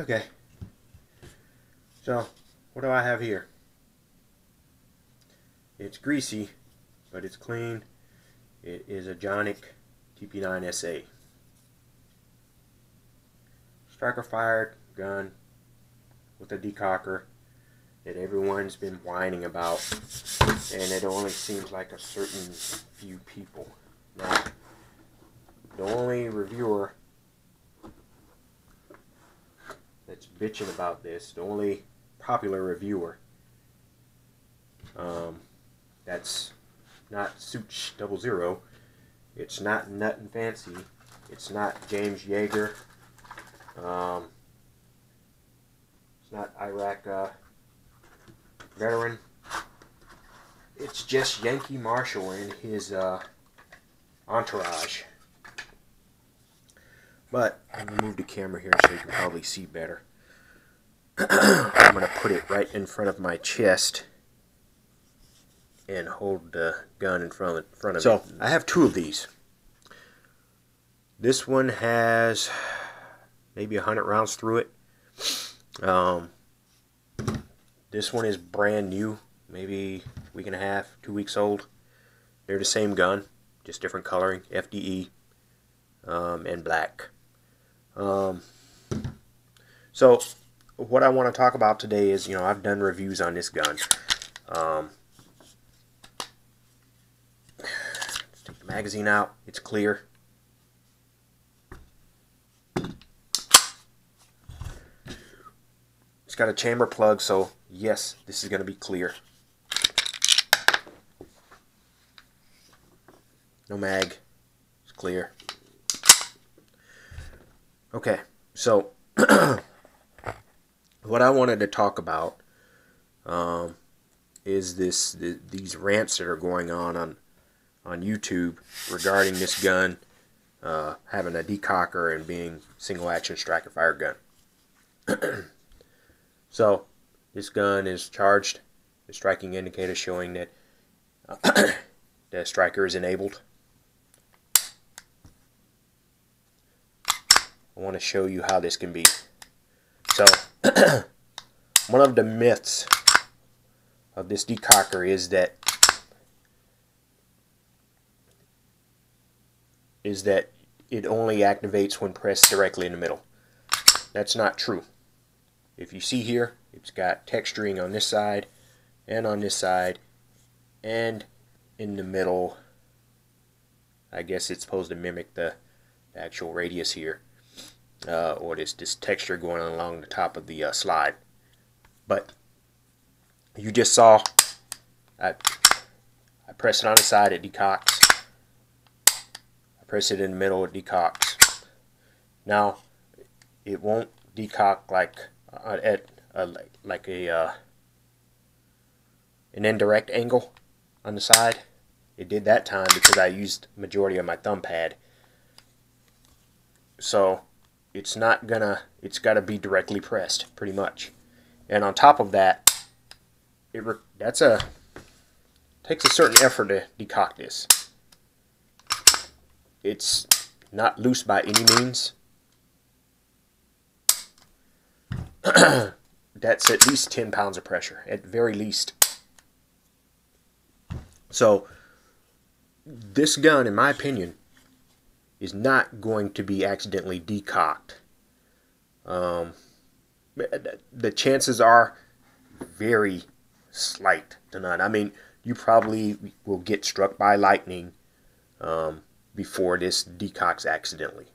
Okay. So, what do I have here? It's greasy, but it's clean. It is a Canik TP9SA. Striker fired gun with a decocker that everyone's been whining about, and it only seems like a certain few people. Now, the only reviewer that's bitching about this, the only popular reviewer, um, that's not Sootch Double Zero, it's not Nutnfancy, it's not James Yeager, um, it's not Iraq uh, veteran. It's just Yankee Marshall and his uh, entourage. But I'm gonna move the camera here so you can probably see better. I'm gonna put it right in front of my chest and hold the gun in front of, front of so, it. So I have two of these. This one has maybe a hundred rounds through it. Um, this one is brand new, maybe a week and a half, two weeks old. They're the same gun, just different coloring, FDE um, and black. Um, so what I want to talk about today is, you know, I've done reviews on this gun. Um, take the magazine out. It's clear. It's got a chamber plug, so yes, this is going to be clear. No mag. It's clear. Okay, so what I wanted to talk about um, is this the, these rants that are going on on on YouTube regarding this gun uh, having a decocker and being single action striker fire gun. so this gun is charged. The striking indicator showing that the striker is enabled. I want to show you how this can be. So, one of the myths of this decocker is that is that it only activates when pressed directly in the middle. That's not true. If you see here, it's got texturing on this side and on this side and in the middle. I guess it's supposed to mimic the, the actual radius here uh, or this, this texture going along the top of the uh, slide. But you just saw I, I press it on the side, it decocks. I press it in the middle, it decocks. Now, it won't decock like uh, at uh, like, like a uh, an indirect angle on the side. It did that time because I used majority of my thumb pad. So it's not gonna it's got to be directly pressed pretty much. And on top of that it that's a takes a certain effort to decock this. It's not loose by any means. That's at least 10 pounds of pressure at very least. So this gun in my opinion is not going to be accidentally decocked. Um, the chances are very slight to none. I mean, you probably will get struck by lightning um, before this decocks accidentally.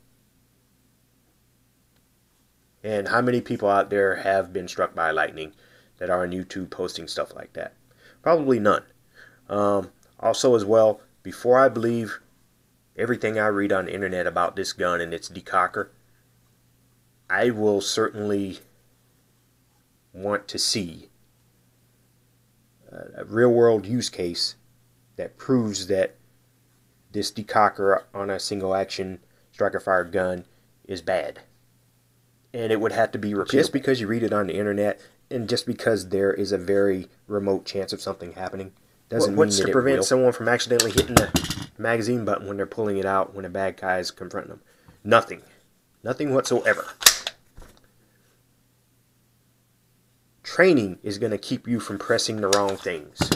And how many people out there have been struck by lightning that are on YouTube posting stuff like that? Probably none. Um, also, as well, before I believe everything I read on the internet about this gun and its decocker, I will certainly want to see a real world use case that proves that this decocker on a single action striker fire gun is bad. And it would have to be repeatable. Just because you read it on the internet and just because there is a very remote chance of something happening doesn't what, what's to prevent someone from accidentally hitting the magazine button when they're pulling it out when a bad guy is confronting them? Nothing. Nothing whatsoever. training is going to keep you from pressing the wrong things.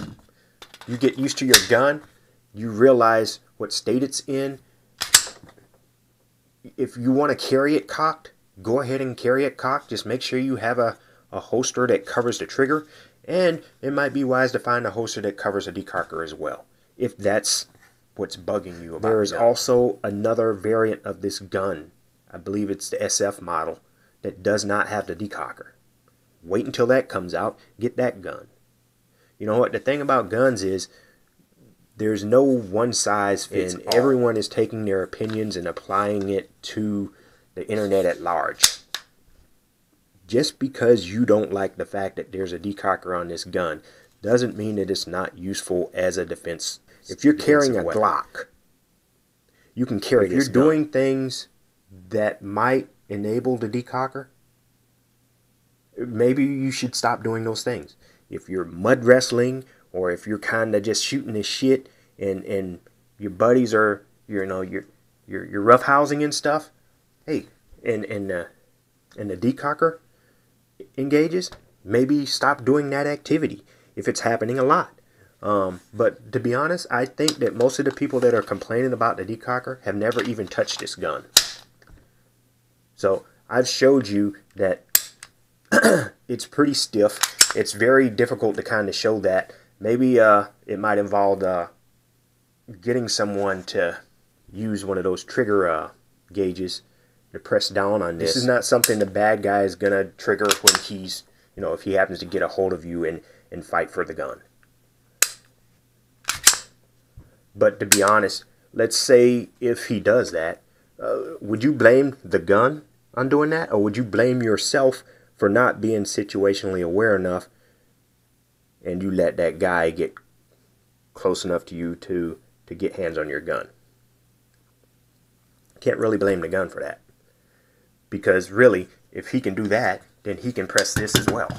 You get used to your gun, you realize what state it's in. If you want to carry it cocked, go ahead and carry it cocked. Just make sure you have a, a holster that covers the trigger. And it might be wise to find a holster that covers a decocker as well, if that's what's bugging you about There is also another variant of this gun. I believe it's the SF model that does not have the decocker. Wait until that comes out, get that gun. You know what? The thing about guns is there's no one size fits all. everyone is taking their opinions and applying it to the internet at large. Just because you don't like the fact that there's a decocker on this gun doesn't mean that it's not useful as a defense. If you're carrying a weapon. Glock, you can carry if you're gun. doing things that might enable the decocker, maybe you should stop doing those things. If you're mud wrestling or if you're kind of just shooting this shit and and your buddies are you know you're you're you're roughhousing and stuff, hey, and and uh, and the decocker engages, maybe stop doing that activity if it's happening a lot. Um, but to be honest, I think that most of the people that are complaining about the decocker have never even touched this gun. So I've showed you that it's pretty stiff. It's very difficult to kind of show that. Maybe uh, it might involve uh, getting someone to use one of those trigger uh, gauges to press down on this. This is not something the bad guy is going to trigger when he's, you know, if he happens to get a hold of you and, and fight for the gun. But to be honest, let's say if he does that, uh, would you blame the gun on doing that? Or would you blame yourself for not being situationally aware enough and you let that guy get close enough to you to to get hands on your gun. Can't really blame the gun for that. Because really, if he can do that, then he can press this as well.